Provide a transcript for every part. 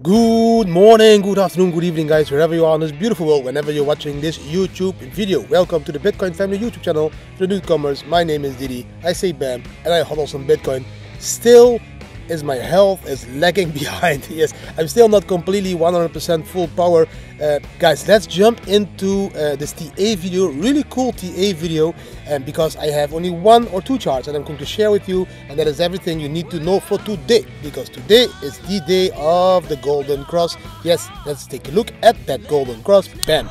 Good morning, good afternoon, good evening guys, wherever you are in this beautiful world, whenever you're watching this YouTube video. Welcome to the Bitcoin Family YouTube channel. For the newcomers, my name is Didi, I say BAM, and I hodl some Bitcoin. Still is my health is lagging behind. yes, I'm still not completely 100% full power. Uh, guys, let's jump into uh, this TA video, really cool TA video, and because I have only one or two charts that I'm going to share with you, and that is everything you need to know for today, because today is the day of the Golden Cross. Yes, let's take a look at that Golden Cross. Bam.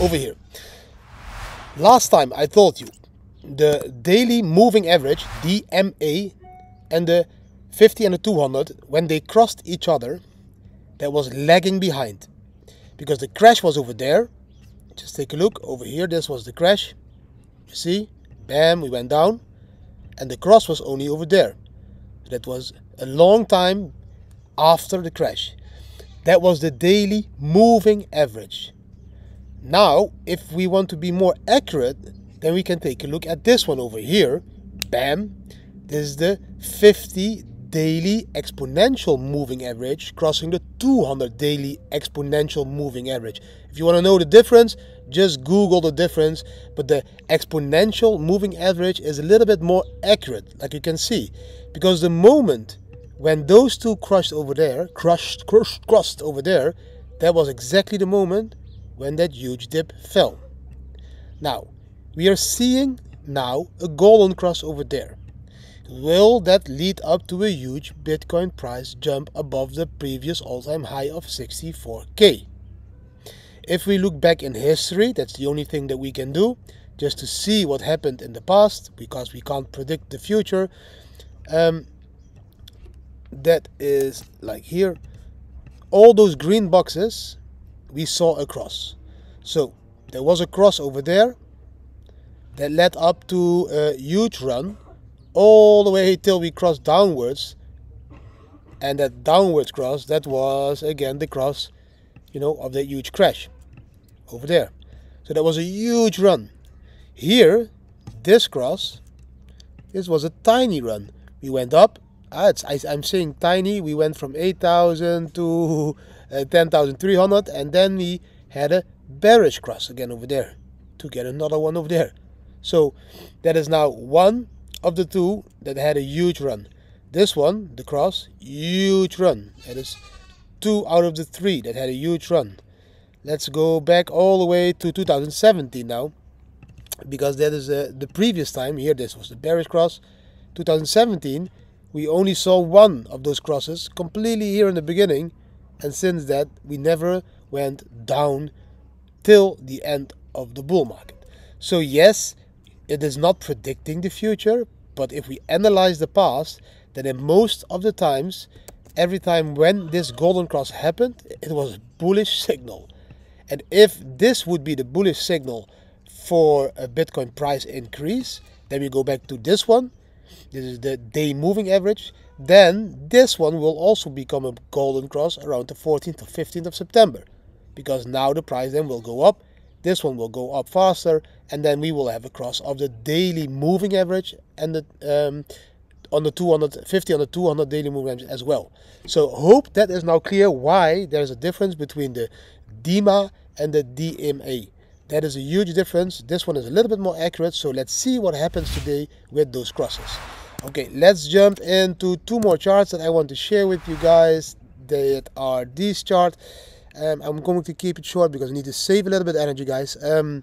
Over here. Last time I told you the daily moving average, DMA, and the 50 and the 200, when they crossed each other, that was lagging behind. Because the crash was over there. Just take a look over here. This was the crash. You see? Bam, we went down. And the cross was only over there. That was a long time after the crash. That was the daily moving average. Now, if we want to be more accurate, then we can take a look at this one over here. Bam! This is the 50 daily exponential moving average crossing the 200 daily exponential moving average. If you want to know the difference, just Google the difference. But the exponential moving average is a little bit more accurate, like you can see. Because the moment when those two crushed over there, crushed, crushed, crossed over there, that was exactly the moment when that huge dip fell. Now, we are seeing now a golden cross over there. Will that lead up to a huge Bitcoin price jump above the previous all-time high of 64k? If we look back in history, that's the only thing that we can do, just to see what happened in the past, because we can't predict the future. Um, that is like here. All those green boxes we saw a cross. So there was a cross over there that led up to a huge run all the way till we crossed downwards. And that downwards cross, that was again the cross, you know, of that huge crash over there. So that was a huge run. Here, this cross, this was a tiny run. We went up. I, am saying tiny. We went from 8,000 to uh, 10,300 and then we had a bearish cross again over there to get another one over there. So that is now one of the two that had a huge run. This one, the cross, huge run. That is two out of the three that had a huge run. Let's go back all the way to 2017 now because that is uh, the previous time. Here, this was the bearish cross. 2017, we only saw one of those crosses completely here in the beginning and since that we never went down till the end of the bull market. So yes, it is not predicting the future, but if we analyze the past, then in most of the times, every time when this golden cross happened, it was a bullish signal. And if this would be the bullish signal for a Bitcoin price increase, then we go back to this one. This is the day moving average. Then this one will also become a golden cross around the 14th or 15th of September because now the price then will go up. This one will go up faster and then we will have a cross of the daily moving average and the um, on the 250 on the 200 daily moving average as well. So hope that is now clear why there's a difference between the DMA and the DMA that is a huge difference this one is a little bit more accurate so let's see what happens today with those crosses Okay, let's jump into two more charts that I want to share with you guys that are these charts. Um, I'm going to keep it short because I need to save a little bit of energy, guys. Um,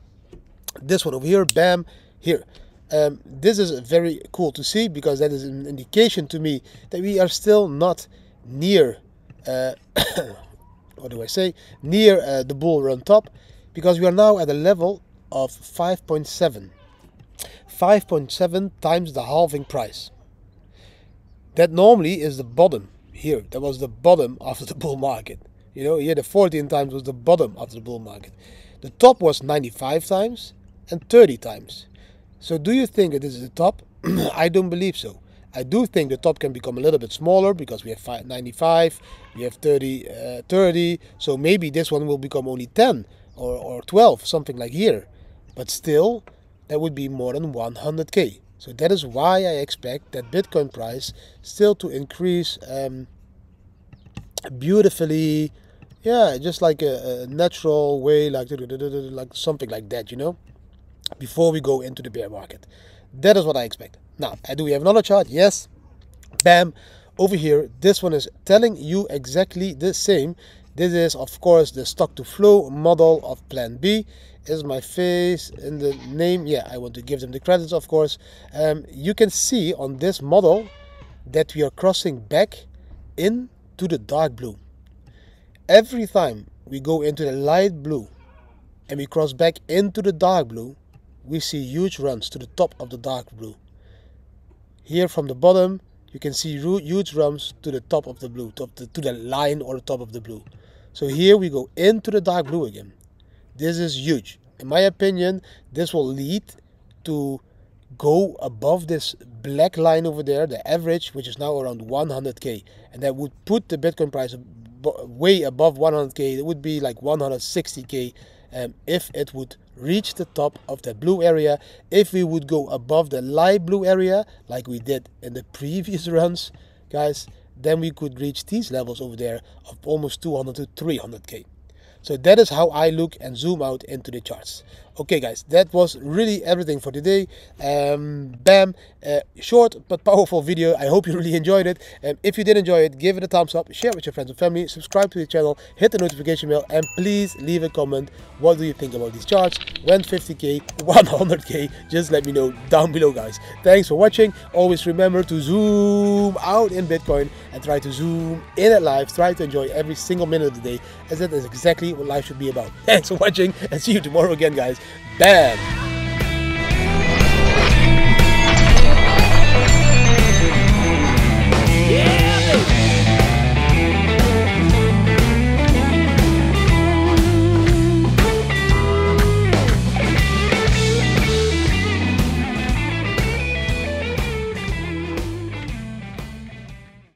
this one over here, bam, here. Um, this is very cool to see because that is an indication to me that we are still not near, uh, what do I say, near uh, the bull run top because we are now at a level of 5.7. 5.7 times the halving price. That normally is the bottom here. That was the bottom after the bull market. You know, here the 14 times was the bottom after the bull market. The top was 95 times and 30 times. So do you think that this is the top I don't believe so. I do think the top can become a little bit smaller because we have 95, we have 30, uh, 30. So maybe this one will become only 10 or, or 12, something like here. But still, that would be more than 100k. So that is why I expect that Bitcoin price still to increase um, beautifully. Yeah, just like a, a natural way, like like something like that, you know. Before we go into the bear market, that is what I expect. Now, do we have another chart? Yes. Bam. Over here, this one is telling you exactly the same. This is, of course, the stock to flow model of Plan B. Is my face in the name? Yeah, I want to give them the credits, of course. Um, you can see on this model that we are crossing back into the dark blue. Every time we go into the light blue and we cross back into the dark blue, we see huge runs to the top of the dark blue. Here from the bottom, you can see huge runs to the top of the blue, to to the line or the top of the blue. So here we go into the dark blue again. This is huge. In my opinion, this will lead to go above this black line over there, the average, which is now around 100k. And that would put the Bitcoin price way above 100k. It would be like 160k um, if it would reach the top of the blue area. If we would go above the light blue area, like we did in the previous runs, guys, then we could reach these levels over there of almost 200 to 300k. So that is how I look and zoom out into the charts. Okay guys, that was really everything for today. Um, bam, uh, short but powerful video. I hope you really enjoyed it. Um, if you did enjoy it, give it a thumbs up, share with your friends and family, subscribe to the channel, hit the notification bell, and please leave a comment. What do you think about these charts? When 50k, 100k, just let me know down below guys. Thanks for watching. Always remember to zoom out in Bitcoin and try to zoom in at life. Try to enjoy every single minute of the day as that is exactly what life should be about. Thanks for watching and see you tomorrow again guys. Bam!